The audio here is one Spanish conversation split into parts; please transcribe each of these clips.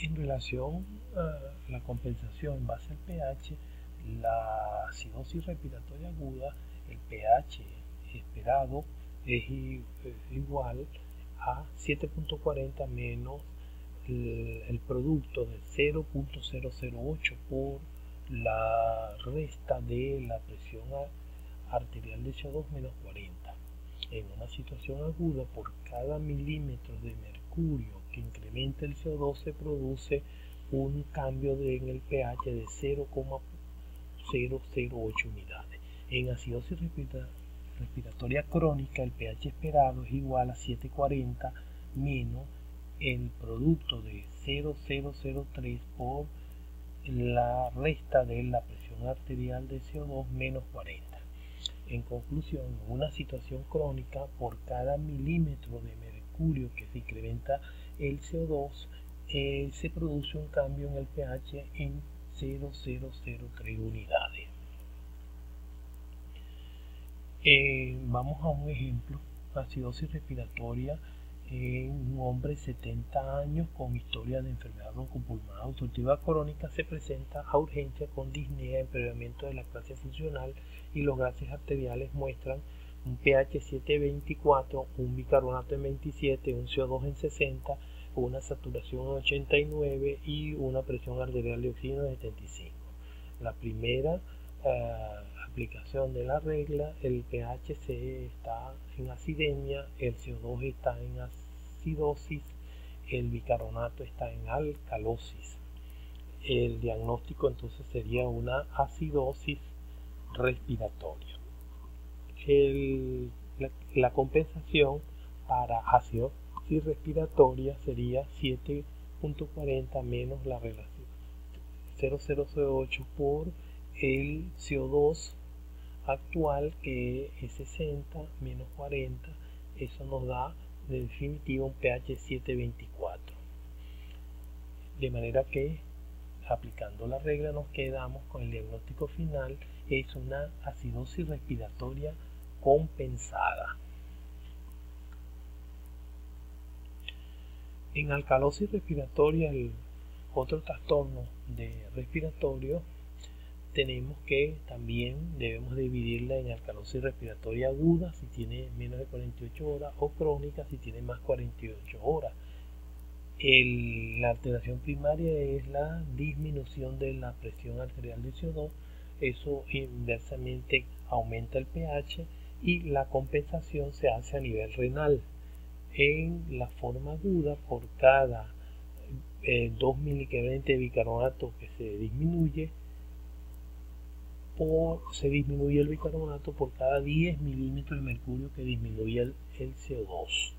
En relación a la compensación en base al pH, la acidosis respiratoria aguda, el pH esperado es igual a 7.40 menos el, producto de 0.008 por la resta de la presión arterial de CO2 menos 40. En una situación aguda, por cada milímetro de que incrementa el CO2 se produce un cambio en el pH de 0,008 unidades. En acidosis respiratoria crónica, el pH esperado es igual a 740 menos el producto de 0,003 por la resta de la presión arterial de CO2 menos 40. En conclusión, una situación crónica, por cada milímetro de mercurio que se incrementa el CO2, eh, se produce un cambio en el pH en 0,003 unidades. Eh, vamos a un ejemplo, acidosis respiratoria en un hombre de 70 años con historia de enfermedad broncopulmonar obstructiva crónica se presenta a urgencia con disnea, empeoramiento de la clase funcional y los gases arteriales muestran un pH 724, un bicarbonato en 27, un CO2 en 60, una saturación en 89 y una presión arterial de oxígeno de 75. La primera eh, aplicación de la regla, el pH está en acidemia, el CO2 está en acidosis, el bicarbonato está en alcalosis. El diagnóstico entonces sería una acidosis respiratoria. La, compensación para acidosis respiratoria sería 7.40 menos la relación 0,008 por el CO2 actual que es 60 menos 40 eso nos da de definitiva un pH 724 de manera que aplicando la regla nos quedamos con el diagnóstico final. Es una acidosis respiratoria compensada en alcalosis respiratoria el otro trastorno de respiratorio tenemos que también debemos dividirla en alcalosis respiratoria aguda si tiene menos de 48 horas o crónica si tiene más 48 horas. la alteración primaria es la disminución de la presión arterial de CO2, eso inversamente aumenta el pH y la compensación se hace a nivel renal. En la forma aguda, por cada 2 eh, miligramos de bicarbonato que se disminuye, se disminuye el bicarbonato por cada 10 milímetros de mercurio que disminuye el, CO2.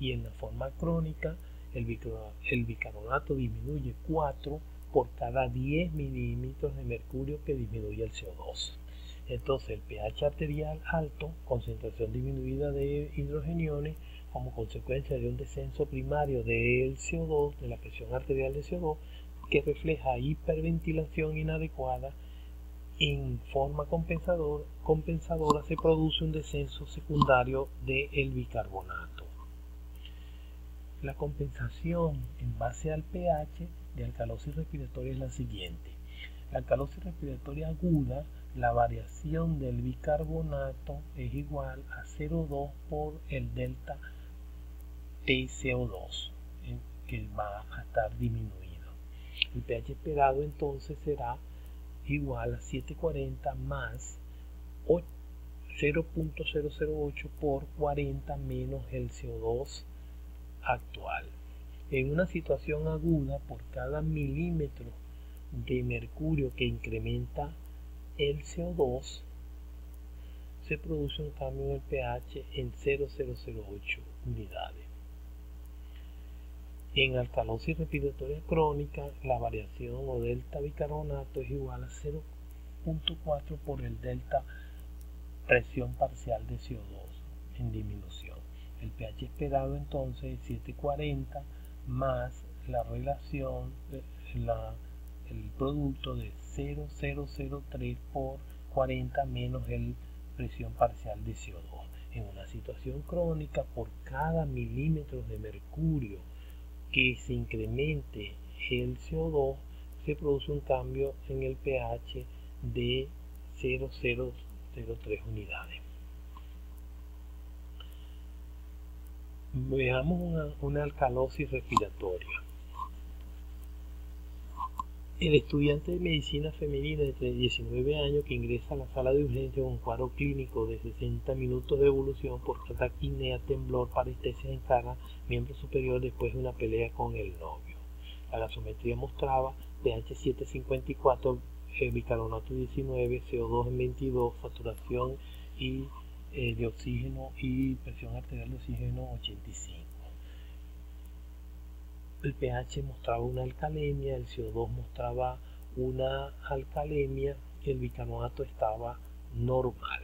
Y en la forma crónica, el, bicarbonato disminuye 4 por cada 10 milímetros de mercurio que disminuye el CO2. Entonces el pH arterial alto, concentración disminuida de hidrogeniones, como consecuencia de un descenso primario del CO2, de la presión arterial de CO2, que refleja hiperventilación inadecuada en forma compensador, compensadora se produce un descenso secundario del bicarbonato. La compensación en base al pH de alcalosis respiratoria es la siguiente. La alcalosis respiratoria aguda, la variación del bicarbonato es igual a 0,2 por el delta TCO2, que va a estar disminuido. El pH esperado entonces será igual a 740 más 0.008 por 40 menos el CO2 actual. En una situación aguda, por cada milímetro de mercurio que incrementa el CO2, se produce un cambio en el pH en 0,008 unidades. En alcalosis respiratoria crónica, la variación o delta bicarbonato es igual a 0.4 por el delta presión parcial de CO2 en disminución. El pH esperado entonces es 740 más la relación, el producto de 0,003 por 40 menos el presión parcial de CO2. En una situación crónica, por cada milímetro de mercurio que se incremente el CO2, se produce un cambio en el pH de 0,003 unidades. Veamos una, una alcalosis respiratoria. El estudiante de medicina femenina de 19 años que ingresa a la sala de urgencia con un cuadro clínico de 60 minutos de evolución por taquignea, temblor, parestesia en cara, miembro superior después de una pelea con el novio. La gasometría mostraba pH 754, bicarbonato 19, CO2 en 22, saturación y eh, de oxígeno y presión arterial de oxígeno 85 el pH mostraba una alcalemia, el CO2 mostraba una alcalemia el bicarbonato estaba normal.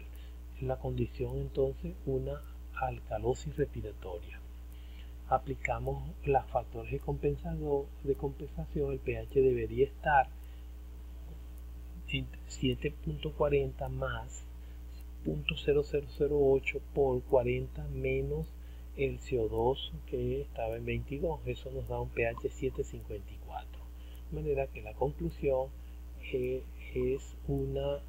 En la condición entonces una alcalosis respiratoria. Aplicamos los factores de, de compensación, el pH debería estar en 7.40 más 0.0008 por 40 menos el CO2 que estaba en 22. Eso nos da un pH 754. De manera que la conclusión eh, es una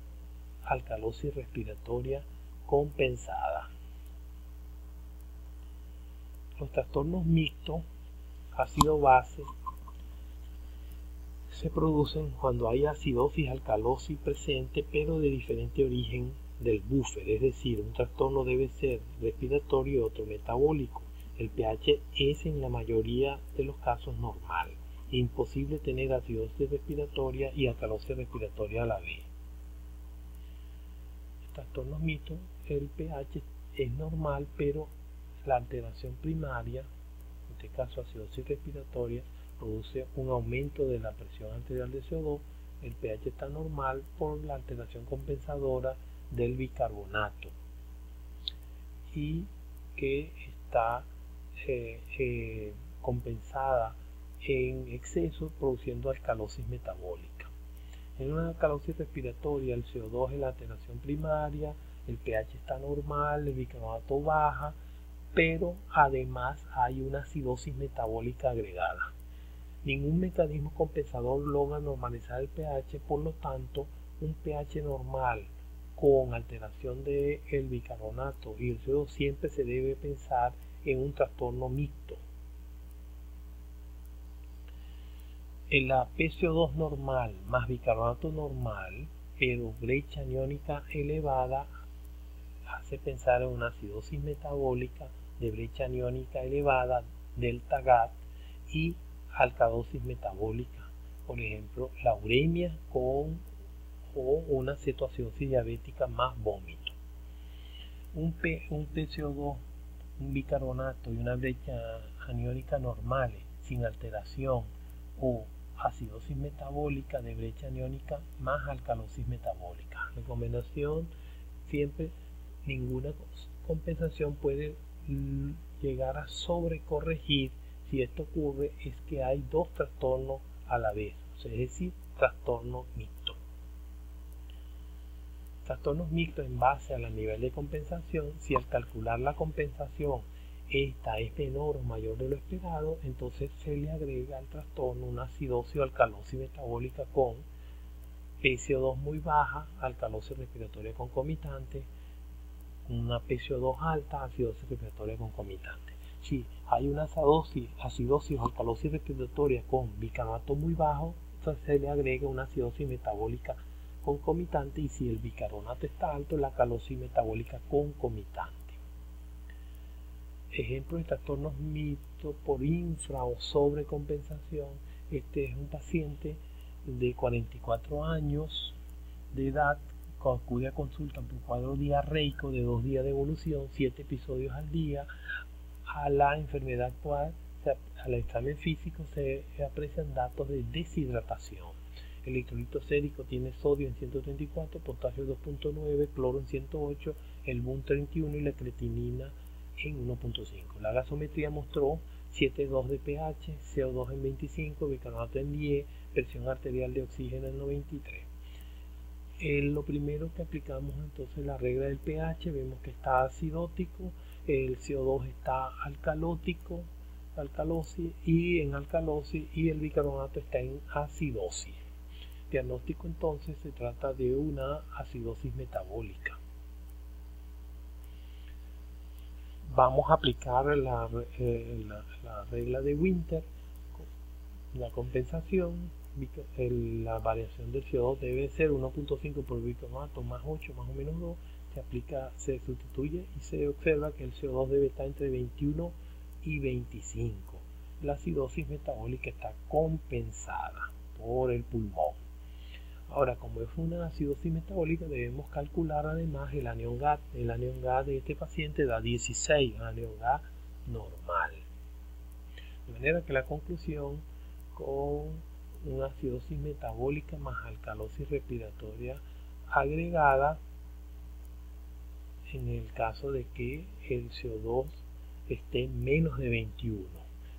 alcalosis respiratoria compensada. Los trastornos mixtos, ácido base, se producen cuando hay acidosis, alcalosis presente, pero de diferente origen del buffer, es decir, un trastorno debe ser respiratorio y otro metabólico. El pH es en la mayoría de los casos normal. Imposible tener acidosis respiratoria y alcalosis respiratoria a la vez. Trastornos mitos, el pH es normal, pero la alteración primaria, en este caso acidosis respiratoria, produce un aumento de la presión arterial de CO2. El pH está normal por la alteración compensadora del bicarbonato y que está eh, eh, compensada en exceso produciendo alcalosis metabólica. En una alcalosis respiratoria el CO2 es la alteración primaria, el pH está normal, el bicarbonato baja, pero además hay una acidosis metabólica agregada. Ningún mecanismo compensador logra normalizar el pH, por lo tanto, un pH normal con alteración del el bicarbonato y el CO2 siempre se debe pensar en un trastorno mixto. En la PCO2 normal más bicarbonato normal, pero brecha aniónica elevada, hace pensar en una acidosis metabólica de brecha aniónica elevada, delta GAT y alcadosis metabólica. Por ejemplo, la uremia con o una cetoacidosis diabética más vómito. Un, P, un PCO2, un bicarbonato y una brecha aniónica normales sin alteración o acidosis metabólica de brecha aniónica más alcalosis metabólica. Recomendación siempre ninguna compensación puede llegar a sobrecorregir si esto ocurre es que hay dos trastornos a la vez, es decir, trastorno mixto. Trastornos mixtos en base al nivel de compensación, si al calcular la compensación esta es menor o mayor de lo esperado, entonces se le agrega al trastorno una acidosis o alcalosis metabólica con PCO2 muy baja, alcalosis respiratoria concomitante, una PCO2 alta, acidosis respiratoria concomitante. Si hay una acidosis, o alcalosis respiratoria con bicarbonato muy bajo, entonces se le agrega una acidosis metabólica concomitante y si el bicarbonato está alto, la calosis metabólica concomitante. Ejemplo de trastornos mixtos por infra o sobrecompensación. Este es un paciente de 44 años de edad acude a consulta por cuadro diarreico de dos días de evolución, 7 episodios al día, a la enfermedad actual, al examen físico se aprecian datos de deshidratación el electrolito sérico tiene sodio en 134, potasio 2.9, cloro en 108, el BUN 31 y la creatinina en 1.5. La gasometría mostró 7.2 de pH, CO2 en 25, bicarbonato en 10, presión arterial de oxígeno en 93. lo primero que aplicamos entonces la regla del pH, vemos que está acidótico, el CO2 está alcalótico, alcalosis y en alcalosis y el bicarbonato está en acidosis. Diagnóstico entonces se trata de una acidosis metabólica. Vamos a aplicar la, eh, regla de Winter, la compensación, la variación del CO2 debe ser 1.5 por bicarbonato más 8 más o menos 2 se aplica, se sustituye y se observa que el CO2 debe estar entre 21 y 25. La acidosis metabólica está compensada por el pulmón. Ahora, como es una acidosis metabólica, debemos calcular además el anión GAT. El anión GAT de este paciente da 16, anión GAT normal. De manera que la conclusión con una acidosis metabólica más alcalosis respiratoria agregada en el caso de que el CO2 esté menos de 21.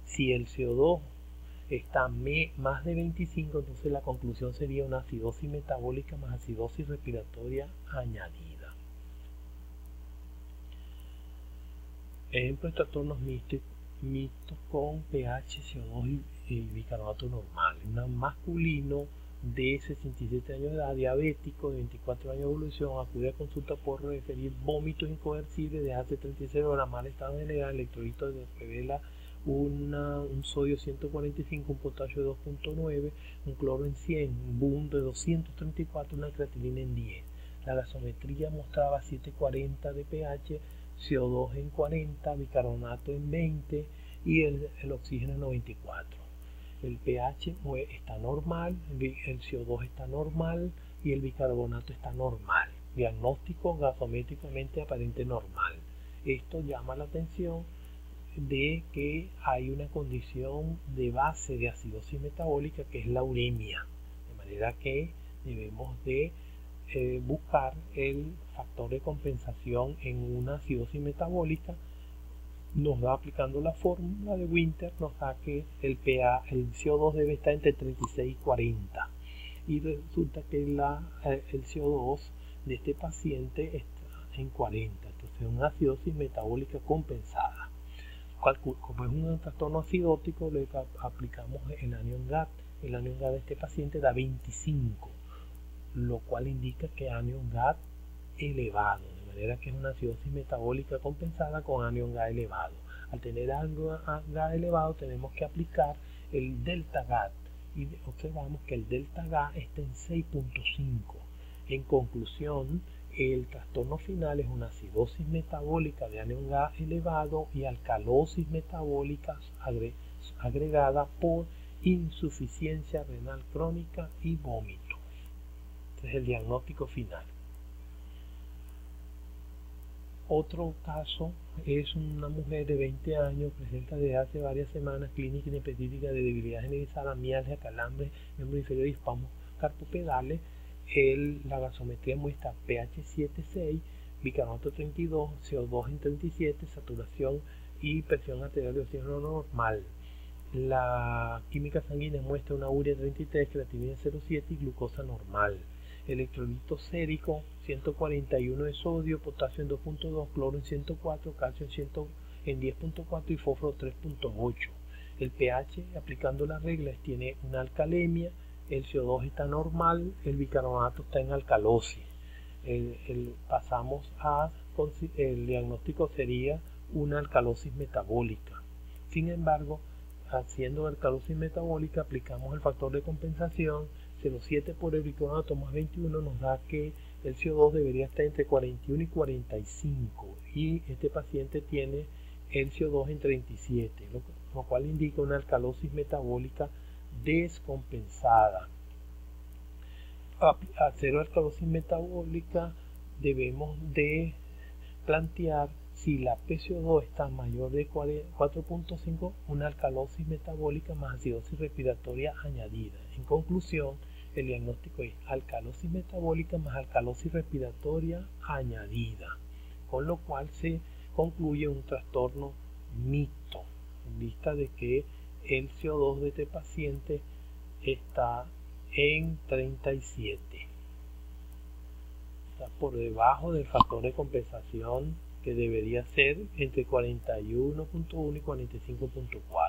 Si el CO2 está más de 25, entonces la conclusión sería una acidosis metabólica más acidosis respiratoria añadida. Ejemplo de trastornos mixtos, con pH, CO2 y, bicarbonato normal. Un masculino de 67 años de edad, diabético, de 24 años de evolución, acude a consulta por referir vómitos incoercibles de hace 36 horas, mal estado general, electrolitos de revela un sodio 145, un potasio de 2.9, un cloro en 100, un boom de 234, una creatinina en 10. La gasometría mostraba 740 de pH, CO2 en 40, bicarbonato en 20 y el, el oxígeno en 94 el pH está normal, el CO2 está normal y el bicarbonato está normal. Diagnóstico gasométricamente aparente normal. Esto llama la atención de que hay una condición de base de acidosis metabólica que es la uremia. De manera que debemos de eh, buscar el factor de compensación en una acidosis metabólica nos da aplicando la fórmula de Winter, nos da que el el CO2 debe estar entre 36 y 40. Y resulta que la, eh, el CO2 de este paciente está en 40. Entonces es una acidosis metabólica compensada. Como es un trastorno acidótico, le aplicamos el anion GAT. El anion GAT de este paciente da 25, lo cual indica que anion GAT elevado manera que es una acidosis metabólica compensada con anión GA elevado. Al tener anión GA elevado tenemos que aplicar el delta GAT y observamos que el delta GA está en 6.5. En conclusión, el trastorno final es una acidosis metabólica de anión GA elevado y alcalosis metabólica agregada por insuficiencia renal crónica y vómito. Este es el diagnóstico final. Otro caso es una mujer de 20 años, presenta desde hace varias semanas clínica inespecífica de debilidad generalizada, mialgia, calambre, miembro inferior y espasmos carpopedales. El, la gasometría muestra pH 7,6, bicarbonato 32, CO2 en 37, saturación y presión arterial de oxígeno normal. La química sanguínea muestra una urea 33, creatinina 0,7 y glucosa normal electrolito sérico 141 de sodio, potasio en 2.2, cloro en 104, calcio en, 10.4 y fósforo 3.8. El pH, aplicando las reglas, tiene una alcalemia, el CO2 está normal, el bicarbonato está en alcalosis. pasamos a, el diagnóstico sería una alcalosis metabólica. Sin embargo, haciendo alcalosis metabólica aplicamos el factor de compensación 0,7 por el bicarbonato más 21 nos da que el CO2 debería estar entre 41 y 45 y este paciente tiene el CO2 en 37, lo, cual indica una alcalosis metabólica descompensada. A hacer alcalosis metabólica debemos de plantear si la PCO2 está mayor de 4.5, una alcalosis metabólica más acidosis respiratoria añadida. En conclusión, el diagnóstico es alcalosis metabólica más alcalosis respiratoria añadida, con lo cual se concluye un trastorno mixto, en vista de que el CO2 de este paciente está en 37. Está por debajo del factor de compensación que debería ser entre 41.1 y 45.4.